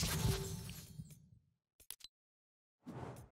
you